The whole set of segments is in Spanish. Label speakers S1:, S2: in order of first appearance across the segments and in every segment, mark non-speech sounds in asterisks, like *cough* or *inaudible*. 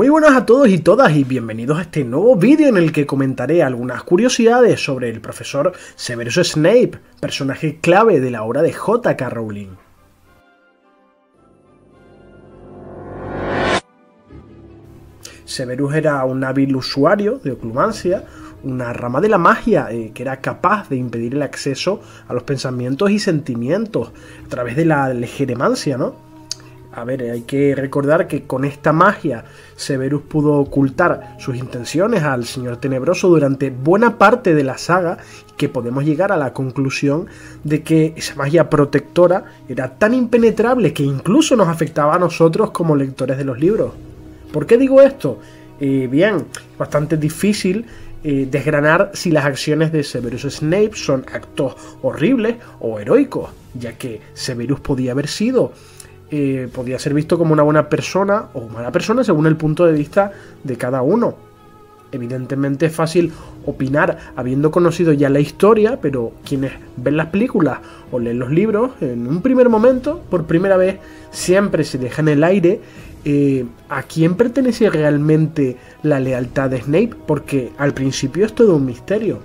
S1: Muy buenas a todos y todas y bienvenidos a este nuevo vídeo en el que comentaré algunas curiosidades sobre el profesor Severus Snape, personaje clave de la obra de J.K. Rowling. Severus era un hábil usuario de oclumancia, una rama de la magia eh, que era capaz de impedir el acceso a los pensamientos y sentimientos a través de la legeremancia, ¿no? A ver, hay que recordar que con esta magia Severus pudo ocultar sus intenciones al Señor Tenebroso durante buena parte de la saga que podemos llegar a la conclusión de que esa magia protectora era tan impenetrable que incluso nos afectaba a nosotros como lectores de los libros. ¿Por qué digo esto? Eh, bien, bastante difícil eh, desgranar si las acciones de Severus Snape son actos horribles o heroicos, ya que Severus podía haber sido eh, podía ser visto como una buena persona o mala persona según el punto de vista de cada uno. Evidentemente es fácil opinar habiendo conocido ya la historia, pero quienes ven las películas o leen los libros, en un primer momento, por primera vez, siempre se deja en el aire eh, a quién pertenece realmente la lealtad de Snape, porque al principio es todo un misterio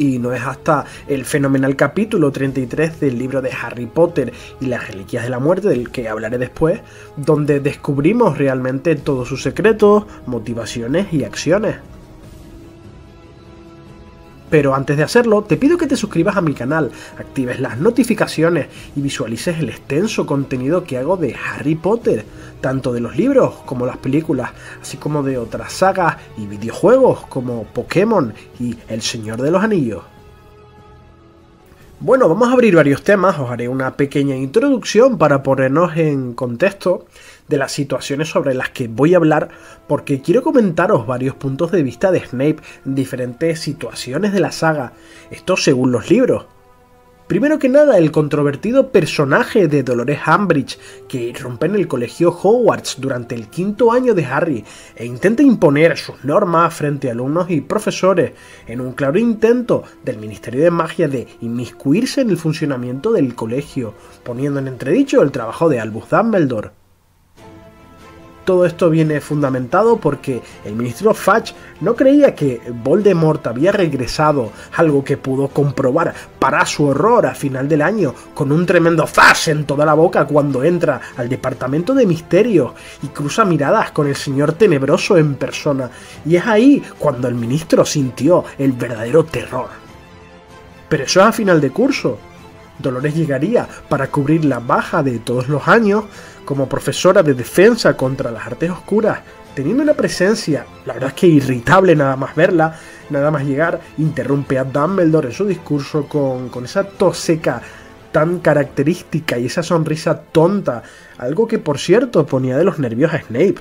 S1: y no es hasta el fenomenal capítulo 33 del libro de Harry Potter y las Reliquias de la Muerte, del que hablaré después, donde descubrimos realmente todos sus secretos, motivaciones y acciones. Pero antes de hacerlo, te pido que te suscribas a mi canal, actives las notificaciones y visualices el extenso contenido que hago de Harry Potter, tanto de los libros como las películas, así como de otras sagas y videojuegos como Pokémon y El Señor de los Anillos. Bueno, vamos a abrir varios temas, os haré una pequeña introducción para ponernos en contexto de las situaciones sobre las que voy a hablar porque quiero comentaros varios puntos de vista de Snape en diferentes situaciones de la saga, esto según los libros. Primero que nada, el controvertido personaje de Dolores Umbridge, que rompe en el colegio Hogwarts durante el quinto año de Harry e intenta imponer sus normas frente a alumnos y profesores, en un claro intento del Ministerio de Magia de inmiscuirse en el funcionamiento del colegio, poniendo en entredicho el trabajo de Albus Dumbledore. Todo esto viene fundamentado porque el ministro Fudge no creía que Voldemort había regresado, algo que pudo comprobar para su horror a final del año, con un tremendo flash en toda la boca cuando entra al departamento de misterio y cruza miradas con el señor tenebroso en persona. Y es ahí cuando el ministro sintió el verdadero terror. Pero eso es a final de curso. Dolores llegaría para cubrir la baja de todos los años como profesora de defensa contra las artes oscuras, teniendo una presencia, la verdad es que irritable nada más verla, nada más llegar, interrumpe a Dumbledore en su discurso con, con esa tos seca tan característica y esa sonrisa tonta, algo que por cierto ponía de los nervios a Snape.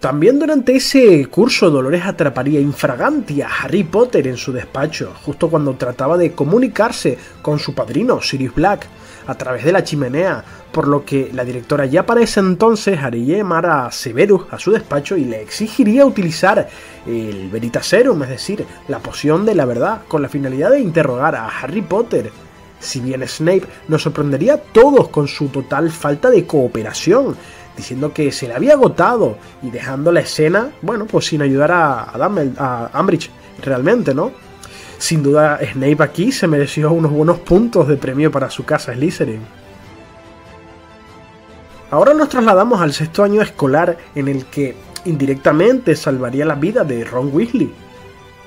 S1: También durante ese curso Dolores atraparía infraganti a Harry Potter en su despacho, justo cuando trataba de comunicarse con su padrino Sirius Black a través de la chimenea, por lo que la directora ya para ese entonces haría llamar a Severus a su despacho y le exigiría utilizar el Veritaserum, es decir, la poción de la verdad, con la finalidad de interrogar a Harry Potter. Si bien Snape nos sorprendería a todos con su total falta de cooperación, diciendo que se le había agotado y dejando la escena, bueno, pues sin ayudar a, a, a Umbridge realmente, ¿no? Sin duda Snape aquí se mereció unos buenos puntos de premio para su casa Slytherin. Ahora nos trasladamos al sexto año escolar en el que indirectamente salvaría la vida de Ron Weasley.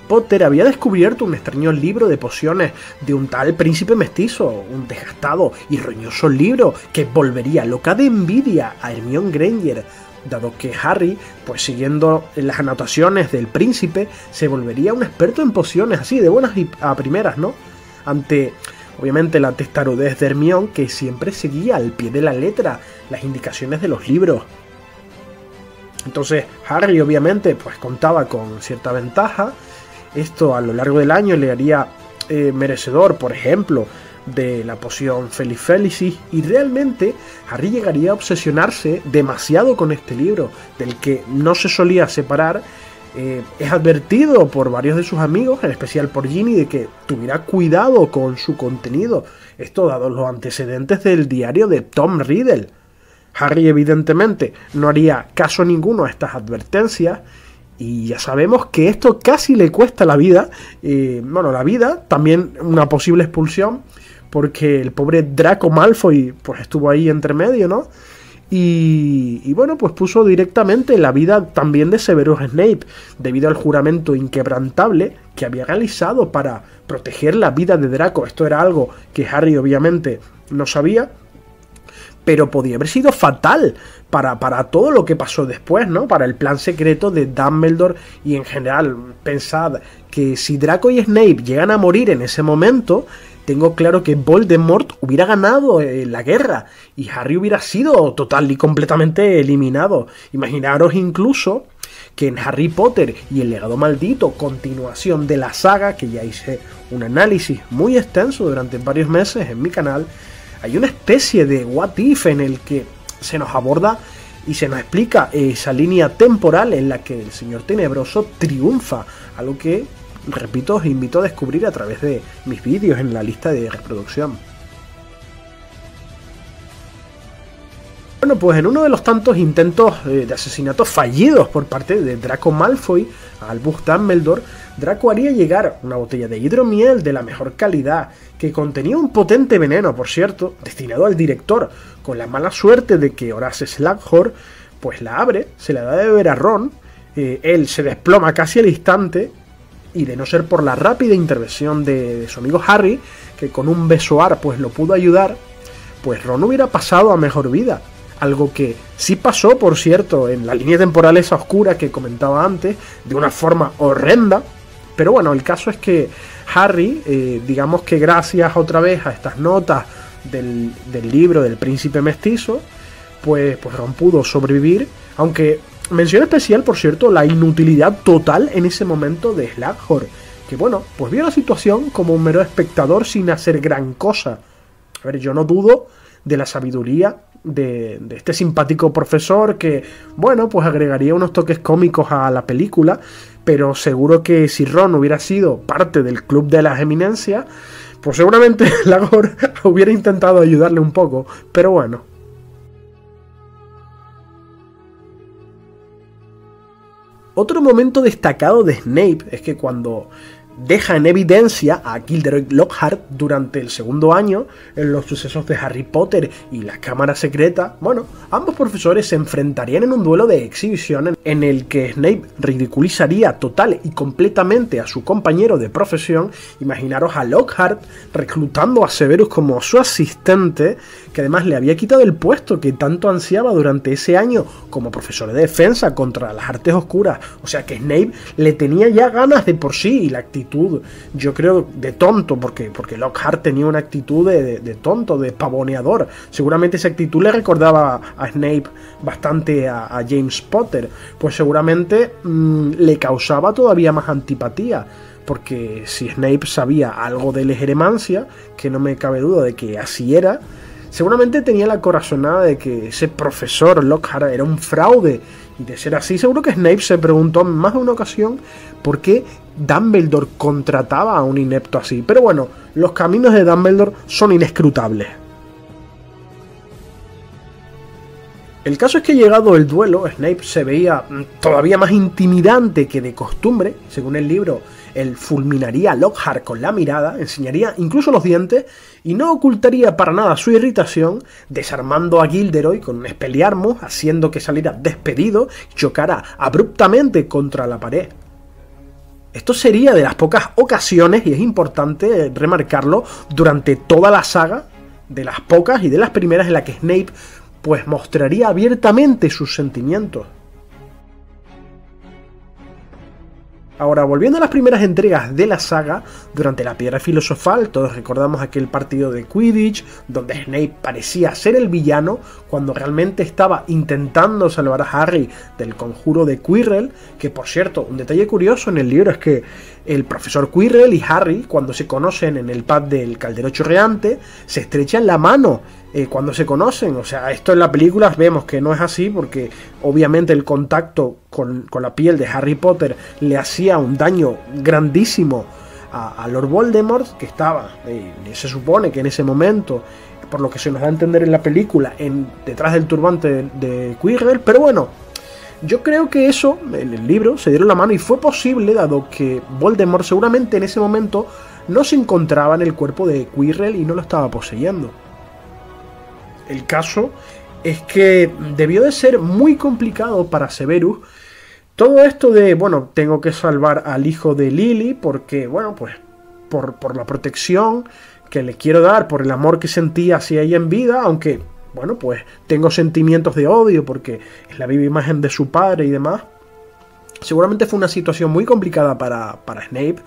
S1: Potter había descubierto un extraño libro de pociones de un tal príncipe mestizo, un desgastado y roñoso libro que volvería loca de envidia a Hermione Granger, dado que Harry, pues siguiendo las anotaciones del príncipe, se volvería un experto en pociones, así de buenas a primeras, ¿no? Ante, obviamente, la testarudez de Hermione, que siempre seguía al pie de la letra las indicaciones de los libros. Entonces, Harry, obviamente, pues contaba con cierta ventaja. Esto a lo largo del año le haría eh, merecedor, por ejemplo, de la poción Feliz Felicis y realmente Harry llegaría a obsesionarse demasiado con este libro, del que no se solía separar. Eh, es advertido por varios de sus amigos, en especial por Ginny, de que tuviera cuidado con su contenido. Esto dado los antecedentes del diario de Tom Riddle. Harry evidentemente no haría caso ninguno a estas advertencias y ya sabemos que esto casi le cuesta la vida, eh, bueno, la vida, también una posible expulsión, porque el pobre Draco Malfoy pues estuvo ahí entre medio, ¿no? Y, bueno, pues puso directamente la vida también de Severus Snape, debido al juramento inquebrantable que había realizado para proteger la vida de Draco. Esto era algo que Harry obviamente no sabía, pero podía haber sido fatal para, para, todo lo que pasó después, ¿no? Para el plan secreto de Dumbledore y en general, pensad que si Draco y Snape llegan a morir en ese momento, tengo claro que Voldemort hubiera ganado eh, la guerra y Harry hubiera sido total y completamente eliminado. Imaginaros incluso que en Harry Potter y el legado maldito, continuación de la saga, que ya hice un análisis muy extenso durante varios meses en mi canal, hay una especie de what if en el que se nos aborda y se nos explica esa línea temporal en la que el Señor Tenebroso triunfa, algo que repito, os invito a descubrir a través de mis vídeos en la lista de reproducción. Bueno, pues en uno de los tantos intentos eh, de asesinato fallidos por parte de Draco Malfoy al Albus Dumbledore, Draco haría llegar una botella de hidromiel de la mejor calidad, que contenía un potente veneno, por cierto, destinado al director, con la mala suerte de que Horace Slughorn pues la abre, se la da de beber a Ron, eh, él se desploma casi al instante y de no ser por la rápida intervención de, su amigo Harry, que con un besoar pues lo pudo ayudar, pues Ron hubiera pasado a mejor vida. Algo que sí pasó, por cierto, en la línea temporal esa oscura que comentaba antes, de una forma horrenda. Pero bueno, el caso es que Harry, eh, digamos que gracias otra vez a estas notas del, del libro del príncipe mestizo, pues, pues Ron pudo sobrevivir, aunque Mención especial, por cierto, la inutilidad total en ese momento de Slughorn, que bueno, pues vio la situación como un mero espectador sin hacer gran cosa. A ver, yo no dudo de la sabiduría de, de, este simpático profesor que, bueno, pues agregaría unos toques cómicos a la película, pero seguro que si Ron hubiera sido parte del club de las eminencias, pues seguramente *laughs* Lagor hubiera intentado ayudarle un poco, pero bueno, Otro momento destacado de Snape es que cuando deja en evidencia a Gilderoy Lockhart durante el segundo año en los sucesos de Harry Potter y la Cámara Secreta, bueno, ambos profesores se enfrentarían en un duelo de exhibición en el que Snape ridiculizaría total y completamente a su compañero de profesión. Imaginaros a Lockhart reclutando a Severus como su asistente, que además le había quitado el puesto que tanto ansiaba durante ese año como profesor de defensa contra las artes oscuras. O sea que Snape le tenía ya ganas de por sí y la actitud yo creo, de tonto, porque, porque Lockhart tenía una actitud de, tonto, de pavoneador. Seguramente esa actitud le recordaba a Snape bastante a, James Potter, pues seguramente mm, le causaba todavía más antipatía. Porque si Snape sabía algo de Legeremancia, que no me cabe duda de que así era, seguramente tenía la corazonada de que ese profesor Lockhart era un fraude. Y de ser así, seguro que Snape se preguntó en más de una ocasión por qué Dumbledore contrataba a un inepto así. Pero bueno, los caminos de Dumbledore son inescrutables. El caso es que llegado el duelo, Snape se veía todavía más intimidante que de costumbre. Según el libro, él fulminaría a Lockhart con la mirada, enseñaría incluso los dientes y no ocultaría para nada su irritación, desarmando a Gilderoy con un espeliarmo, haciendo que saliera despedido y chocara abruptamente contra la pared. Esto sería de las pocas ocasiones, y es importante remarcarlo, durante toda la saga, de las pocas y de las primeras en la que Snape pues mostraría abiertamente sus sentimientos. Ahora, volviendo a las primeras entregas de la saga, durante la Piedra Filosofal, todos recordamos aquel partido de Quidditch, donde Snape parecía ser el villano, cuando realmente estaba intentando salvar a Harry del conjuro de Quirrell, que por cierto, un detalle curioso en el libro es que el profesor Quirrell y Harry, cuando se conocen en el pad del caldero chorreante, se estrechan la mano eh, cuando se conocen. O sea, esto en la película vemos que no es así porque obviamente el contacto con, la piel de Harry Potter le hacía un daño grandísimo a, Lord Voldemort, que estaba, eh, se supone que en ese momento por lo que se nos da a entender en la película, en, detrás del turbante de, de Quirrell, pero bueno, yo creo que eso, en el libro, se dieron la mano y fue posible, dado que Voldemort seguramente en ese momento no se encontraba en el cuerpo de Quirrell y no lo estaba poseyendo. El caso es que debió de ser muy complicado para Severus todo esto de, bueno, tengo que salvar al hijo de Lily porque, bueno, pues por, por la protección que le quiero dar, por el amor que sentía hacia ella en vida, aunque bueno, pues tengo sentimientos de odio porque es la viva imagen de su padre y demás. Seguramente fue una situación muy complicada para, para Snape,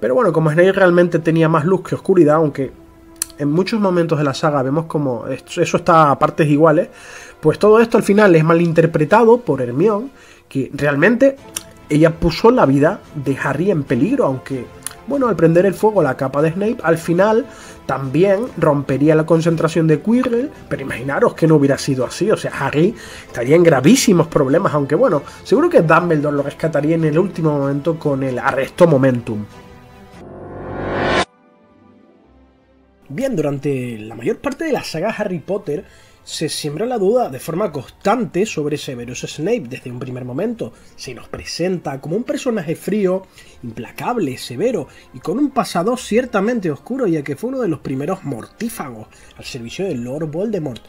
S1: pero bueno, como Snape realmente tenía más luz que oscuridad, aunque en muchos momentos de la saga vemos como eso está a partes iguales, pues todo esto al final es malinterpretado por Hermione, que realmente ella puso la vida de Harry en peligro, aunque bueno, al prender el fuego la capa de Snape, al final también rompería la concentración de Quirrell, pero imaginaros que no hubiera sido así, o sea, Harry estaría en gravísimos problemas, aunque bueno, seguro que Dumbledore lo rescataría en el último momento con el arresto momentum. Bien, durante la mayor parte de la saga Harry Potter, se siembra la duda de forma constante sobre Severus Snape desde un primer momento. Se nos presenta como un personaje frío, implacable, severo y con un pasado ciertamente oscuro ya que fue uno de los primeros mortífagos al servicio de Lord Voldemort.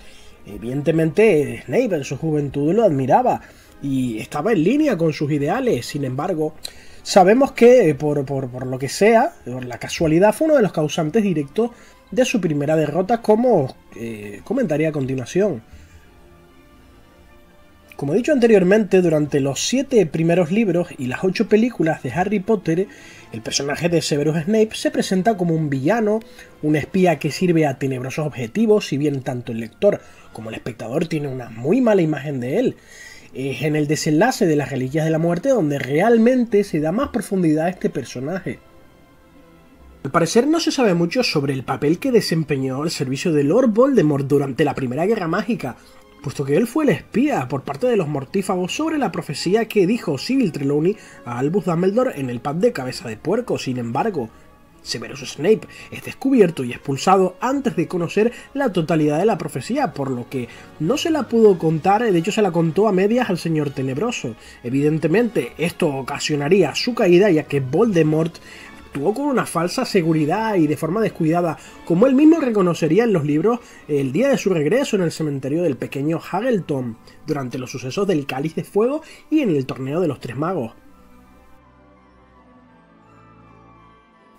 S1: Evidentemente Snape en su juventud lo admiraba y estaba en línea con sus ideales, sin embargo, sabemos que por, por lo que sea, por la casualidad, fue uno de los causantes directos de su primera derrota, como eh, comentaría a continuación. Como he dicho anteriormente, durante los siete primeros libros y las ocho películas de Harry Potter, el personaje de Severus Snape se presenta como un villano, un espía que sirve a tenebrosos objetivos, si bien tanto el lector como el espectador tiene una muy mala imagen de él. Es en el desenlace de las Reliquias de la Muerte donde realmente se da más profundidad a este personaje. Al parecer no se sabe mucho sobre el papel que desempeñó el servicio de Lord Voldemort durante la Primera Guerra Mágica, puesto que él fue el espía por parte de los mortífagos sobre la profecía que dijo Sybil Trelawney a Albus Dumbledore en el pub de Cabeza de Puerco. Sin embargo, Severus Snape es descubierto y expulsado antes de conocer la totalidad de la profecía, por lo que no se la pudo contar, de hecho se la contó a medias al Señor Tenebroso. Evidentemente, esto ocasionaría su caída ya que Voldemort actuó con una falsa seguridad y de forma descuidada, como él mismo reconocería en los libros el día de su regreso en el cementerio del pequeño Hagelton, durante los sucesos del Cáliz de Fuego y en el torneo de los Tres Magos.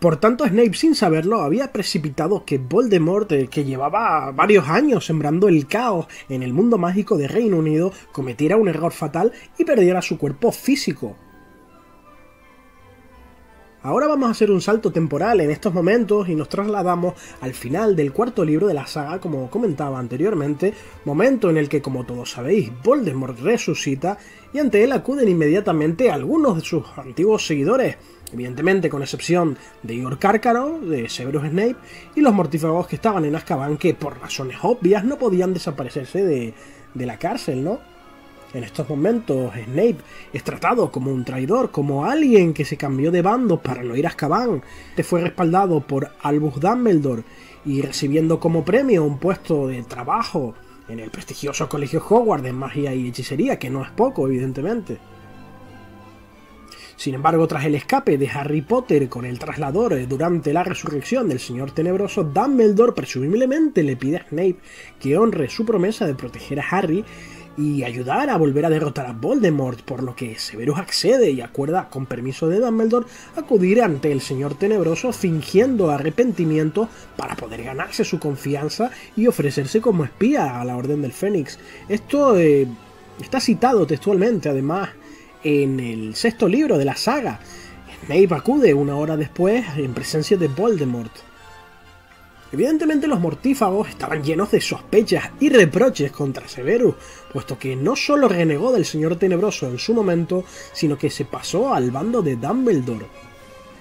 S1: Por tanto, Snape, sin saberlo, había precipitado que Voldemort, eh, que llevaba varios años sembrando el caos en el mundo mágico de Reino Unido, cometiera un error fatal y perdiera su cuerpo físico, Ahora vamos a hacer un salto temporal en estos momentos y nos trasladamos al final del cuarto libro de la saga, como comentaba anteriormente, momento en el que, como todos sabéis, Voldemort resucita y ante él acuden inmediatamente algunos de sus antiguos seguidores, evidentemente con excepción de Igor Cárcaro, de Severus Snape, y los mortífagos que estaban en Azkaban que por razones obvias no podían desaparecerse de, de la cárcel, ¿no? En estos momentos, Snape es tratado como un traidor, como alguien que se cambió de bando para no ir a Azkaban. Este fue respaldado por Albus Dumbledore y recibiendo como premio un puesto de trabajo en el prestigioso colegio Hogwarts de magia y hechicería, que no es poco, evidentemente. Sin embargo, tras el escape de Harry Potter con el traslador durante la resurrección del Señor Tenebroso, Dumbledore presumiblemente le pide a Snape que honre su promesa de proteger a Harry y ayudar a volver a derrotar a Voldemort, por lo que Severus accede y acuerda, con permiso de Dumbledore, acudir ante el Señor Tenebroso fingiendo arrepentimiento para poder ganarse su confianza y ofrecerse como espía a la Orden del Fénix. Esto eh, está citado textualmente, además, en el sexto libro de la saga. Snape acude una hora después en presencia de Voldemort. Evidentemente los mortífagos estaban llenos de sospechas y reproches contra Severus, puesto que no solo renegó del Señor Tenebroso en su momento, sino que se pasó al bando de Dumbledore.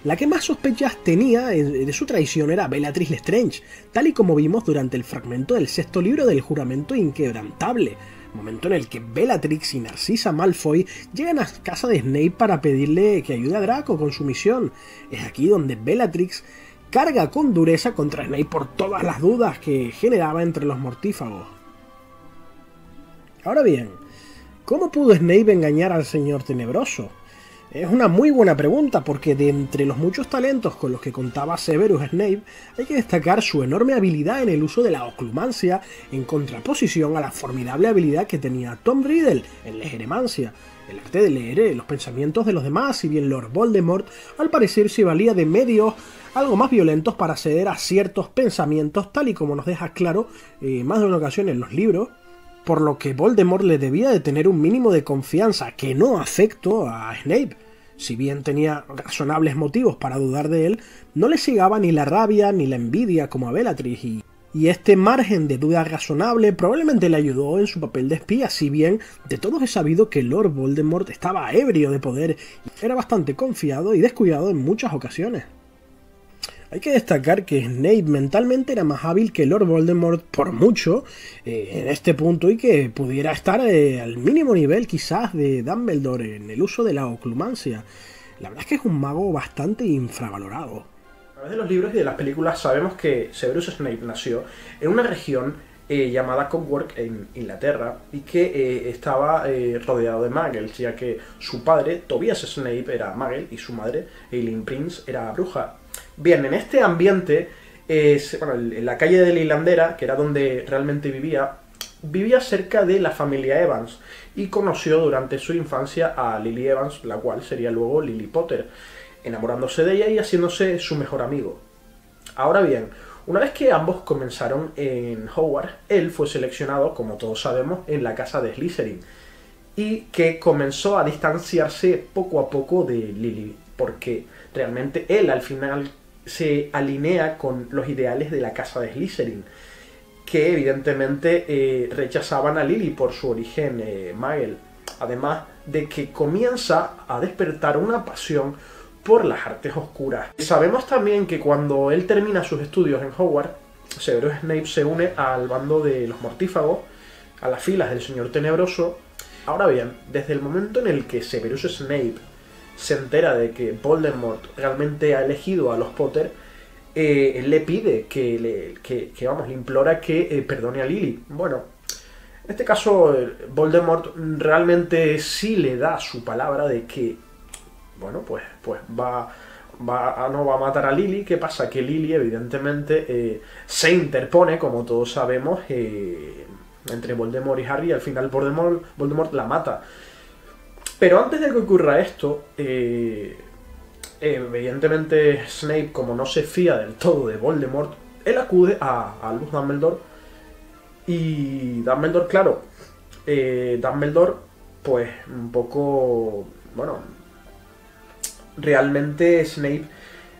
S1: La que más sospechas tenía de su traición era Bellatrix Lestrange, tal y como vimos durante el fragmento del sexto libro del juramento inquebrantable, momento en el que Bellatrix y Narcisa Malfoy llegan a casa de Snape para pedirle que ayude a Draco con su misión. Es aquí donde Bellatrix carga con dureza contra Snape por todas las dudas que generaba entre los mortífagos. Ahora bien, ¿cómo pudo Snape engañar al Señor Tenebroso? Es una muy buena pregunta porque de entre los muchos talentos con los que contaba Severus Snape, hay que destacar su enorme habilidad en el uso de la oclumancia en contraposición a la formidable habilidad que tenía Tom Riddle en la jeremancia, el arte de leer los pensamientos de los demás, si bien Lord Voldemort al parecer se valía de medios algo más violentos para acceder a ciertos pensamientos, tal y como nos deja claro eh, más de una ocasión en los libros, por lo que Voldemort le debía de tener un mínimo de confianza que no afectó a Snape. Si bien tenía razonables motivos para dudar de él, no le llegaba ni la rabia ni la envidia como a Bellatrix y, y este margen de duda razonable probablemente le ayudó en su papel de espía, si bien de todos he sabido que Lord Voldemort estaba ebrio de poder y era bastante confiado y descuidado en muchas ocasiones. Hay que destacar que Snape mentalmente era más hábil que Lord Voldemort por mucho eh, en este punto y que pudiera estar eh, al mínimo nivel quizás de Dumbledore en el uso de la oclumancia. La verdad es que es un mago bastante infravalorado.
S2: De los libros y de las películas sabemos que Severus Snape nació en una región eh, llamada Cockwork en Inglaterra y que estaba rodeado de muggles, ya que su padre, Tobias Snape, era muggle y su madre, Eileen Prince, era bruja. Bien, en este ambiente, en la calle de la Hilandera, que era donde realmente vivía, vivía cerca de la familia Evans y conoció durante su infancia a Lily Evans, la cual sería luego Lily Potter, enamorándose de ella y haciéndose su mejor amigo. Ahora bien, una vez que ambos comenzaron en Hogwarts, él fue seleccionado, como todos sabemos, en la casa de Slytherin y que comenzó a distanciarse poco a poco de Lily, porque realmente él al final se alinea con los ideales de la casa de Slytherin, que evidentemente eh, rechazaban a Lily por su origen eh, además de que comienza a despertar una pasión por las artes oscuras. Sabemos también que cuando él termina sus estudios en Hogwarts, Severus Snape se une al bando de los mortífagos, a las filas del Señor Tenebroso. Ahora bien, desde el momento en el que Severus Snape se entera de que Voldemort realmente ha elegido a los Potter, eh, él le pide que, le, que, vamos, le implora que eh, perdone a Lily. Bueno, en este caso Voldemort realmente sí le da su palabra de que, bueno, pues, pues va, va no va a matar a Lily. ¿Qué pasa? Que Lily evidentemente eh, se interpone, como todos sabemos, entre Voldemort y Harry y al final Voldemort, Voldemort la mata. Pero antes de que ocurra esto, eh, evidentemente Snape, como no se fía del todo de Voldemort, él acude a, Albus Dumbledore y Dumbledore, claro, eh, Dumbledore, pues un poco, bueno, realmente Snape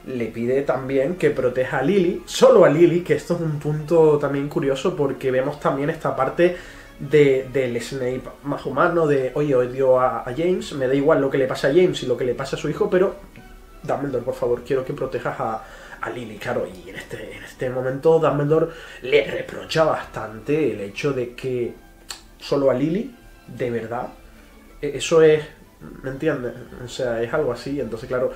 S2: le pide también que proteja a Lily, solo a Lily, que esto es un punto también curioso porque vemos también esta parte de, del Snape más humano, de oye, odio a, a, James, me da igual lo que le pasa a James y lo que le pasa a su hijo, pero Dumbledore, por favor, quiero que protejas a, a Lily, claro, y en este, en este momento Dumbledore le reprocha bastante el hecho de que solo a Lily, de verdad, e, eso es, ¿me entiendes? O sea, es algo así, entonces claro,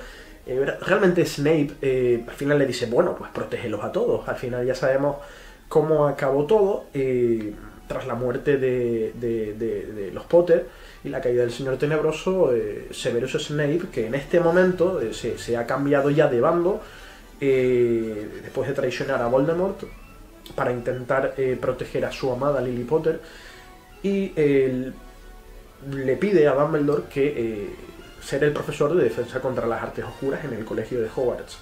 S2: eh, realmente Snape eh, al final le dice, bueno, pues protégelos a todos, al final ya sabemos cómo acabó todo, eh, tras la muerte de, los Potter y la caída del Señor Tenebroso, eh, Severus Snape, que en este momento eh, se, ha cambiado ya de bando, eh, después de traicionar a Voldemort, para intentar proteger a su amada Lily Potter, y le pide a Dumbledore que ser el profesor de defensa contra las artes oscuras en el colegio de Hogwarts.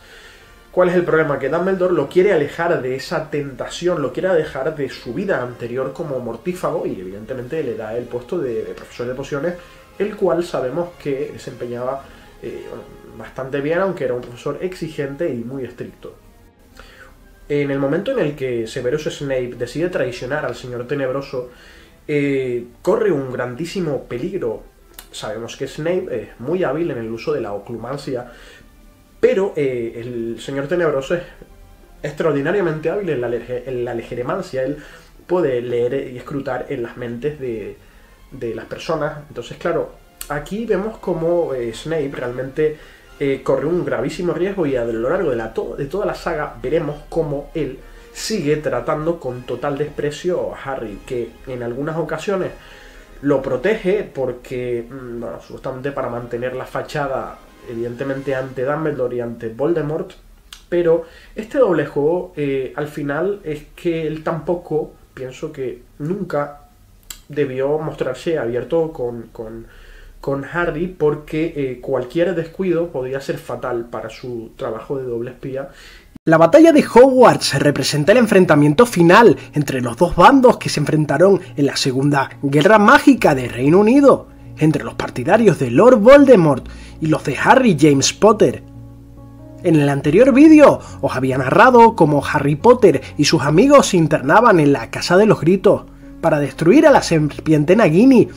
S2: ¿Cuál es el problema? Que Dumbledore lo quiere alejar de esa tentación, lo quiere alejar de su vida anterior como mortífago y evidentemente le da el puesto de, profesor de pociones, el cual sabemos que desempeñaba eh, bastante bien, aunque era un profesor exigente y muy estricto. En el momento en el que Severus Snape decide traicionar al Señor Tenebroso, eh, corre un grandísimo peligro. Sabemos que Snape es muy hábil en el uso de la oclumancia, pero eh, el Señor Tenebroso es extraordinariamente hábil en la, en legeremancia. Él puede leer y escrutar en las mentes de, las personas. Entonces, claro, aquí vemos como eh, Snape realmente corre un gravísimo riesgo y a lo largo de, la de toda la saga veremos cómo él sigue tratando con total desprecio a Harry, que en algunas ocasiones lo protege porque, mm, bueno, justamente para mantener la fachada, evidentemente ante Dumbledore y ante Voldemort, pero este doble juego eh, al final es que él tampoco, pienso que nunca debió mostrarse abierto con, con, con Harry porque eh, cualquier descuido podría ser fatal para su trabajo de doble espía
S1: la batalla de Hogwarts representa el enfrentamiento final entre los dos bandos que se enfrentaron en la Segunda Guerra Mágica de Reino Unido, entre los partidarios de Lord Voldemort y los de Harry James Potter. En el anterior vídeo os había narrado cómo Harry Potter y sus amigos se internaban en la Casa de los Gritos para destruir a la serpiente Nagini,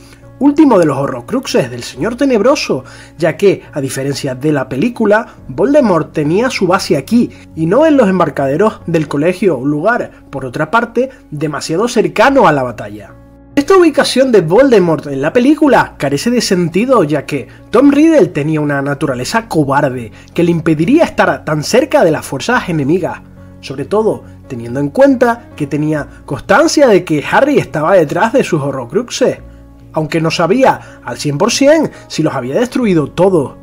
S1: último de los horrocruxes del Señor Tenebroso, ya que, a diferencia de la película, Voldemort tenía su base aquí y no en los embarcaderos del colegio, un lugar, por otra parte, demasiado cercano a la batalla. Esta ubicación de Voldemort en la película carece de sentido ya que Tom Riddle tenía una naturaleza cobarde que le impediría estar tan cerca de las fuerzas enemigas, sobre todo teniendo en cuenta que tenía constancia de que Harry estaba detrás de sus horrocruxes aunque no sabía al 100% si los había destruido todos.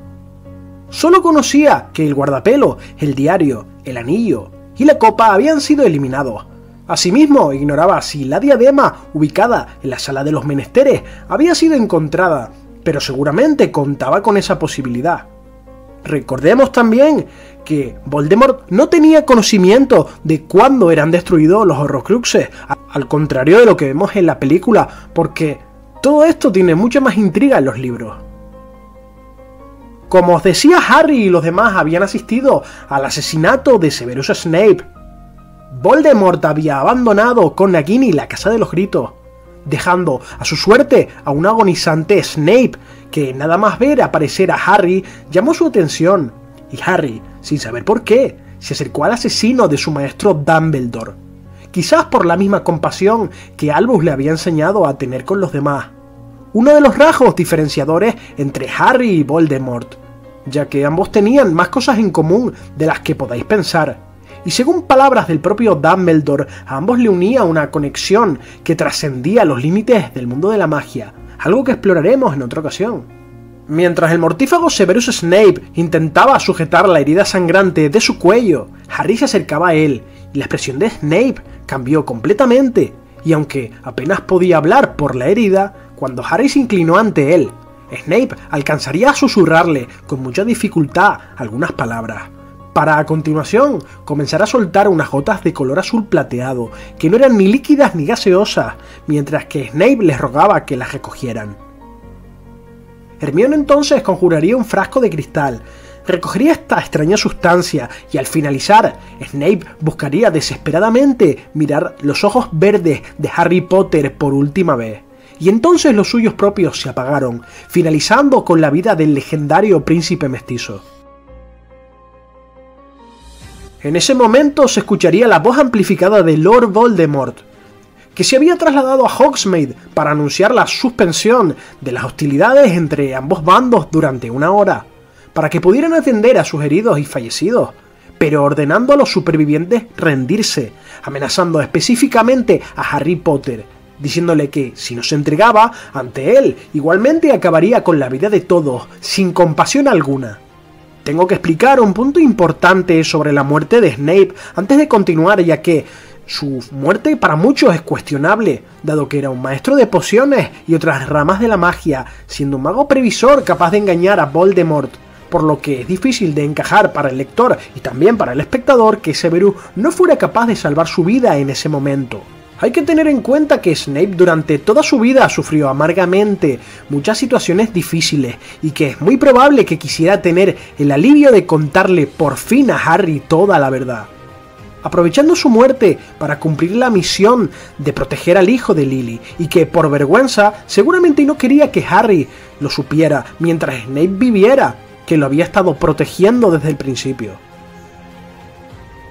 S1: Solo conocía que el guardapelo, el diario, el anillo y la copa habían sido eliminados. Asimismo, ignoraba si la diadema, ubicada en la sala de los menesteres, había sido encontrada, pero seguramente contaba con esa posibilidad. Recordemos también que Voldemort no tenía conocimiento de cuándo eran destruidos los Horrocruxes, al contrario de lo que vemos en la película, porque todo esto tiene mucha más intriga en los libros. Como os decía, Harry y los demás habían asistido al asesinato de Severus Snape. Voldemort había abandonado con Nagini la Casa de los Gritos, dejando a su suerte a un agonizante Snape que nada más ver aparecer a Harry llamó su atención, y Harry, sin saber por qué, se acercó al asesino de su maestro Dumbledore quizás por la misma compasión que Albus le había enseñado a tener con los demás. Uno de los rasgos diferenciadores entre Harry y Voldemort, ya que ambos tenían más cosas en común de las que podáis pensar. Y según palabras del propio Dumbledore, a ambos le unía una conexión que trascendía los límites del mundo de la magia, algo que exploraremos en otra ocasión. Mientras el mortífago Severus Snape intentaba sujetar la herida sangrante de su cuello, Harry se acercaba a él la expresión de Snape cambió completamente, y aunque apenas podía hablar por la herida, cuando Harry se inclinó ante él, Snape alcanzaría a susurrarle con mucha dificultad algunas palabras, para a continuación comenzar a soltar unas gotas de color azul plateado, que no eran ni líquidas ni gaseosas, mientras que Snape les rogaba que las recogieran. Hermione entonces conjuraría un frasco de cristal, recogería esta extraña sustancia y al finalizar, Snape buscaría desesperadamente mirar los ojos verdes de Harry Potter por última vez. Y entonces los suyos propios se apagaron, finalizando con la vida del legendario príncipe mestizo. En ese momento se escucharía la voz amplificada de Lord Voldemort, que se había trasladado a Hogsmeade para anunciar la suspensión de las hostilidades entre ambos bandos durante una hora para que pudieran atender a sus heridos y fallecidos, pero ordenando a los supervivientes rendirse, amenazando específicamente a Harry Potter, diciéndole que si no se entregaba ante él, igualmente acabaría con la vida de todos, sin compasión alguna. Tengo que explicar un punto importante sobre la muerte de Snape antes de continuar, ya que su muerte para muchos es cuestionable, dado que era un maestro de pociones y otras ramas de la magia, siendo un mago previsor capaz de engañar a Voldemort por lo que es difícil de encajar para el lector y también para el espectador que Severus no fuera capaz de salvar su vida en ese momento. Hay que tener en cuenta que Snape durante toda su vida sufrió amargamente muchas situaciones difíciles y que es muy probable que quisiera tener el alivio de contarle por fin a Harry toda la verdad. Aprovechando su muerte para cumplir la misión de proteger al hijo de Lily y que por vergüenza seguramente no quería que Harry lo supiera mientras Snape viviera, que lo había estado protegiendo desde el principio.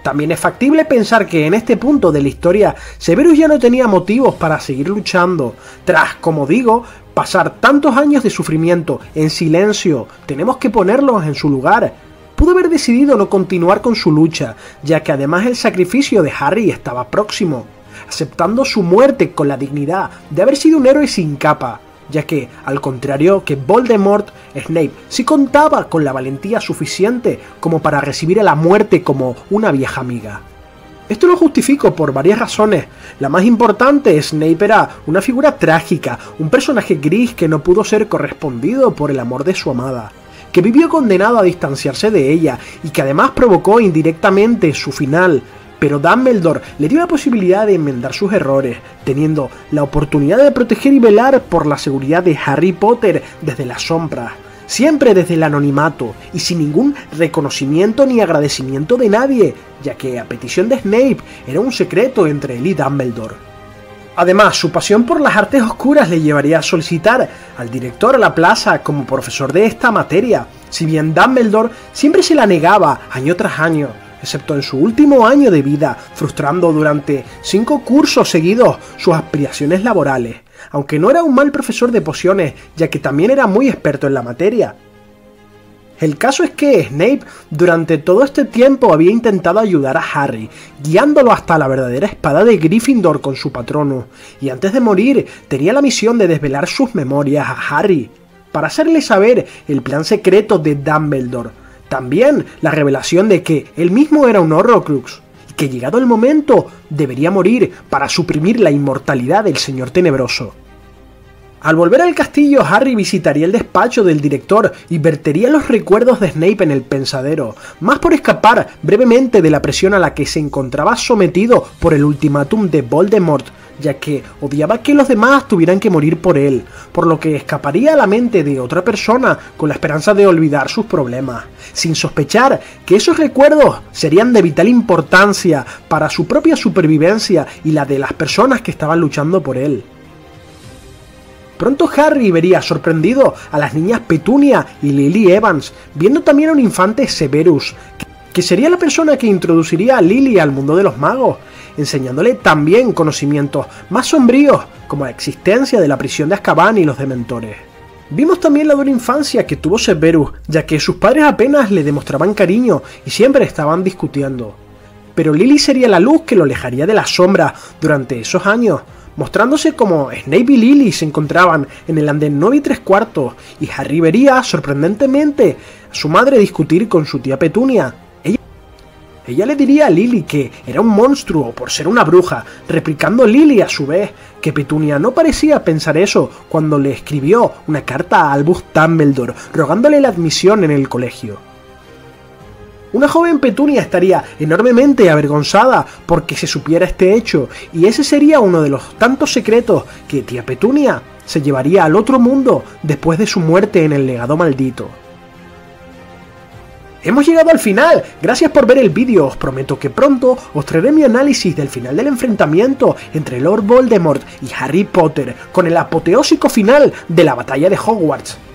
S1: También es factible pensar que en este punto de la historia Severus ya no tenía motivos para seguir luchando, tras, como digo, pasar tantos años de sufrimiento en silencio, tenemos que ponerlos en su lugar. Pudo haber decidido no continuar con su lucha, ya que además el sacrificio de Harry estaba próximo, aceptando su muerte con la dignidad de haber sido un héroe sin capa, ya que, al contrario que Voldemort, Snape sí contaba con la valentía suficiente como para recibir a la muerte como una vieja amiga. Esto lo justifico por varias razones. La más importante, Snape era una figura trágica, un personaje gris que no pudo ser correspondido por el amor de su amada, que vivió condenado a distanciarse de ella y que además provocó indirectamente su final. Pero Dumbledore le dio la posibilidad de enmendar sus errores, teniendo la oportunidad de proteger y velar por la seguridad de Harry Potter desde las sombras siempre desde el anonimato y sin ningún reconocimiento ni agradecimiento de nadie, ya que a petición de Snape era un secreto entre él y Dumbledore. Además, su pasión por las artes oscuras le llevaría a solicitar al director a la plaza como profesor de esta materia, si bien Dumbledore siempre se la negaba año tras año, excepto en su último año de vida, frustrando durante cinco cursos seguidos sus aspiraciones laborales aunque no era un mal profesor de pociones, ya que también era muy experto en la materia. El caso es que Snape durante todo este tiempo había intentado ayudar a Harry, guiándolo hasta la verdadera espada de Gryffindor con su patrono, y antes de morir tenía la misión de desvelar sus memorias a Harry, para hacerle saber el plan secreto de Dumbledore, también la revelación de que él mismo era un Horrocrux que llegado el momento debería morir para suprimir la inmortalidad del Señor Tenebroso. Al volver al castillo, Harry visitaría el despacho del director y vertería los recuerdos de Snape en el pensadero, más por escapar brevemente de la presión a la que se encontraba sometido por el ultimátum de Voldemort ya que odiaba que los demás tuvieran que morir por él, por lo que escaparía a la mente de otra persona con la esperanza de olvidar sus problemas, sin sospechar que esos recuerdos serían de vital importancia para su propia supervivencia y la de las personas que estaban luchando por él. Pronto Harry vería sorprendido a las niñas Petunia y Lily Evans, viendo también a un infante Severus, que sería la persona que introduciría a Lily al mundo de los magos, enseñándole también conocimientos más sombríos, como la existencia de la prisión de Azkaban y los dementores. Vimos también la dura infancia que tuvo Severus, ya que sus padres apenas le demostraban cariño y siempre estaban discutiendo. Pero Lily sería la luz que lo alejaría de la sombra durante esos años, mostrándose como Snape y Lily se encontraban en el andén 9 y 3 cuartos, y Harry vería, sorprendentemente, a su madre discutir con su tía Petunia, ella le diría a Lily que era un monstruo por ser una bruja, replicando Lily a su vez que Petunia no parecía pensar eso cuando le escribió una carta a Albus Dumbledore rogándole la admisión en el colegio. Una joven Petunia estaría enormemente avergonzada porque se supiera este hecho, y ese sería uno de los tantos secretos que tía Petunia se llevaría al otro mundo después de su muerte en el legado maldito. Hemos llegado al final, gracias por ver el vídeo, os prometo que pronto os traeré mi análisis del final del enfrentamiento entre Lord Voldemort y Harry Potter, con el apoteósico final de la batalla de Hogwarts.